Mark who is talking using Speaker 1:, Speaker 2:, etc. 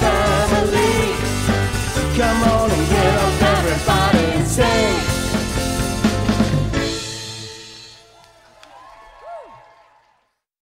Speaker 1: family. Come on.